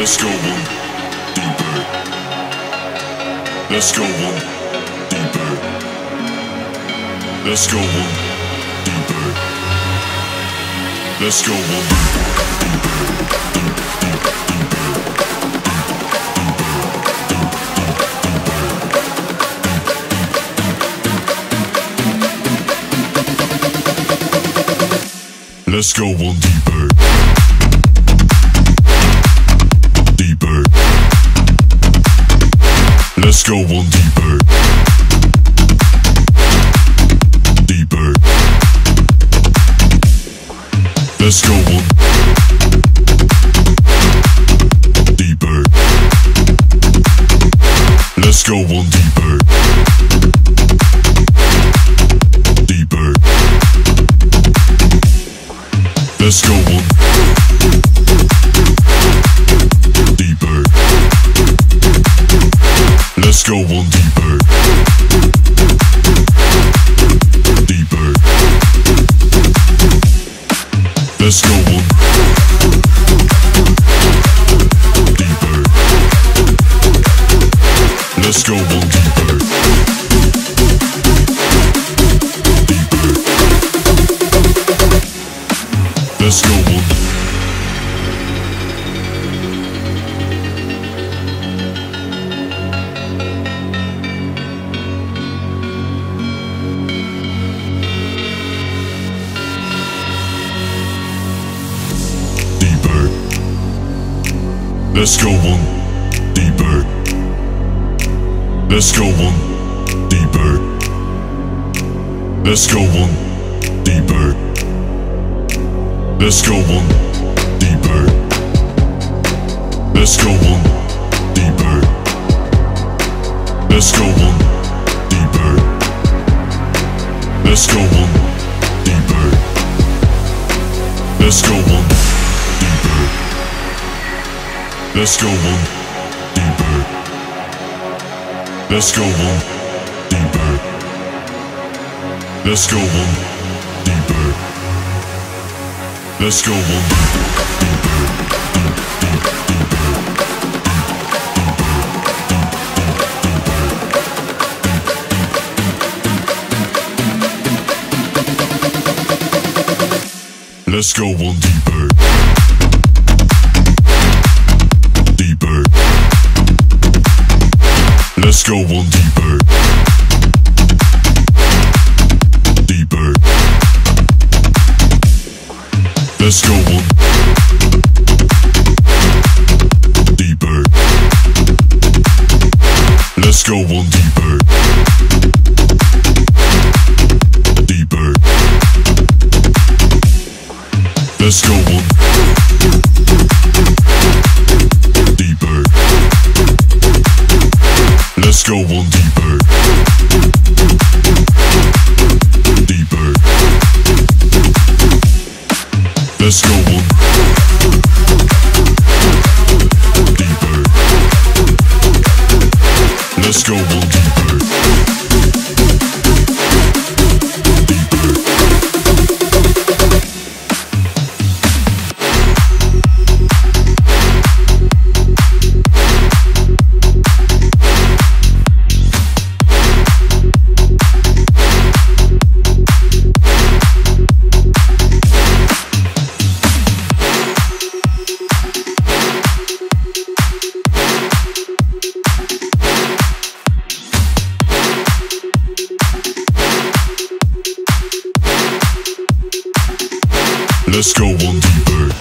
Let's go one deeper. Let's go one deeper. Let's go one deeper. Let's go one Let's go one deeper. Deeper. Let's go one deeper. Deeper. Let's go one deeper. Let's go one deeper. Deeper. Let's go one Let's go one deeper. Deeper. Let's go one deeper. Let's go one deeper. Deeper. Let's go one. Let's go one. Deeper. Let's go one. Deeper. Let's go one. Deeper. Let's go one deeper. Let's go one deeper. Let's go one deeper. Let's go one deeper. Let's go one. Let's go one deeper. Let's go one deeper. Let's go one deeper. Let's go one deeper. deeper. Let's go one deeper. Deeper. Let's go one deeper. Deeper. Let's go one deeper. Let's go one deeper. Deeper. Let's go one Let's go one deeper. Deeper. Let's go one deeper. Let's go one deeper. Deeper. Let's go one deeper.